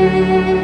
Música